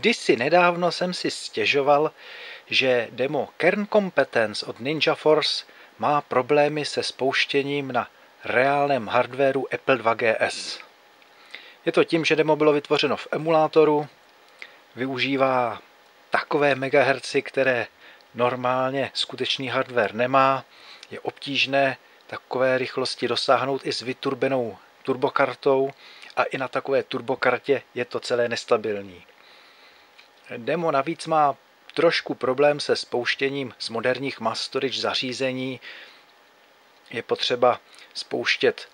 Kdysi nedávno jsem si stěžoval, že demo Kern Competence od Ninja Force má problémy se spouštěním na reálném hardwareu Apple 2GS. Je to tím, že demo bylo vytvořeno v emulátoru, využívá takové megahertzy, které normálně skutečný hardware nemá. Je obtížné takové rychlosti dosáhnout i s vyturbenou turbokartou a i na takové turbokartě je to celé nestabilní. Demo navíc má trošku problém se spouštěním z moderních mass storage zařízení. Je potřeba spouštět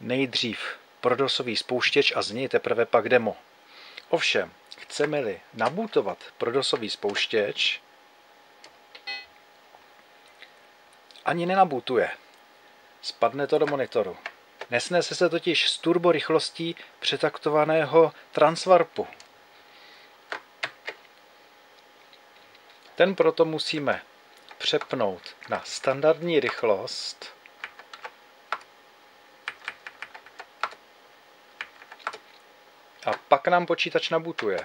nejdřív prodosový spouštěč a z něj teprve pak demo. Ovšem, chceme-li nabutovat prodosový spouštěč, ani nenabutuje. Spadne to do monitoru. Nesnese se totiž s turbo rychlostí přetaktovaného transwarpu. Ten proto musíme přepnout na standardní rychlost a pak nám počítač nabutuje.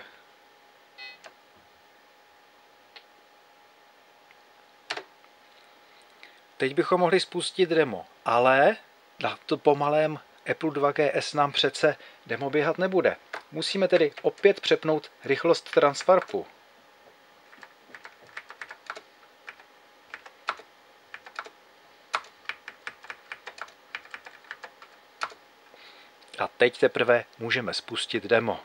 Teď bychom mohli spustit demo, ale na to pomalém Apple 2GS nám přece demo běhat nebude. Musíme tedy opět přepnout rychlost transfarpu. A teď teprve můžeme spustit demo.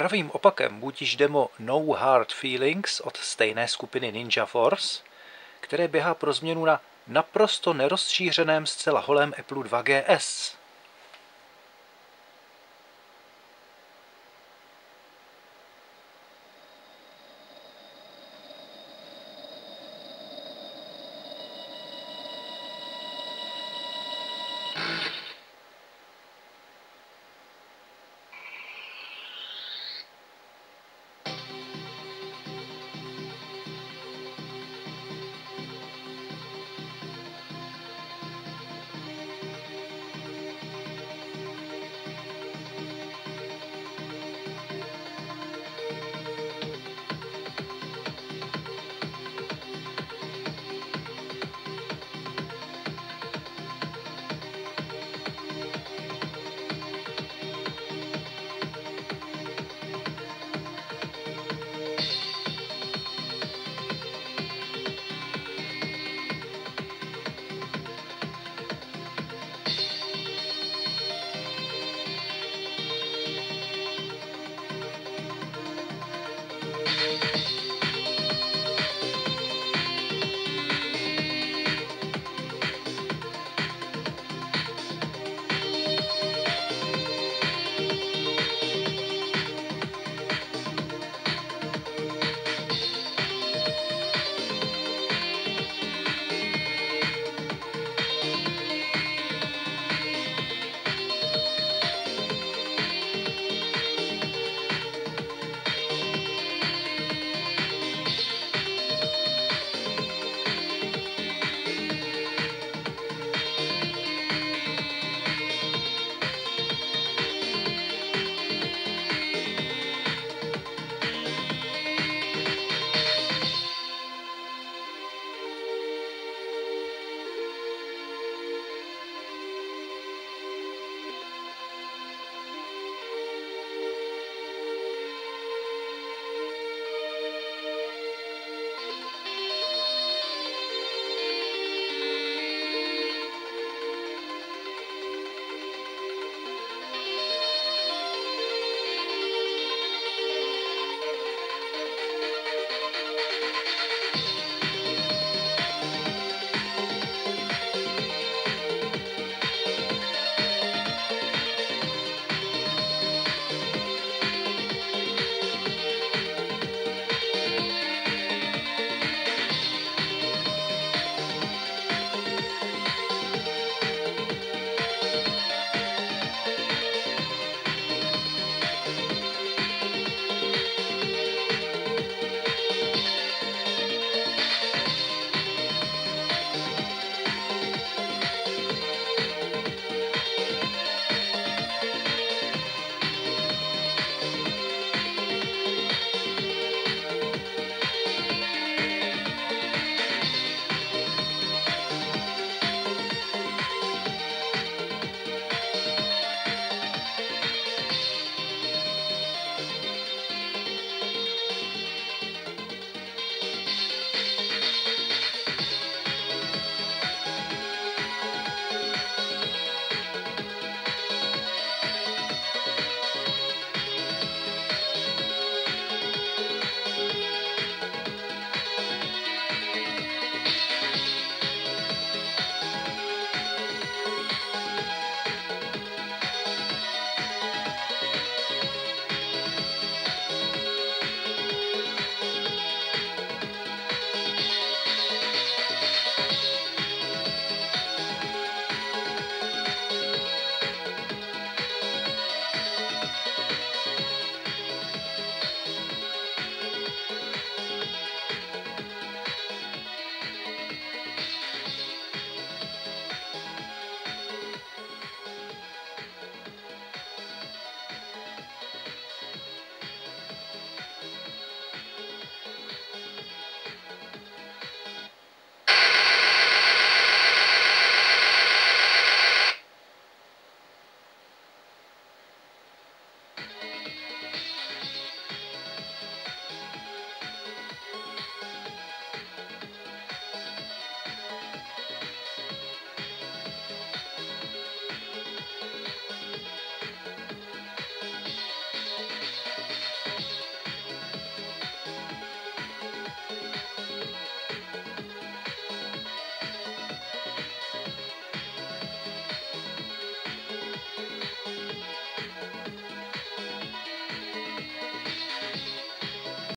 Pravým opakem budíš demo No Hard Feelings od stejné skupiny Ninja Force, které běhá pro změnu na naprosto nerozšířeném zcela holém Apple 2GS.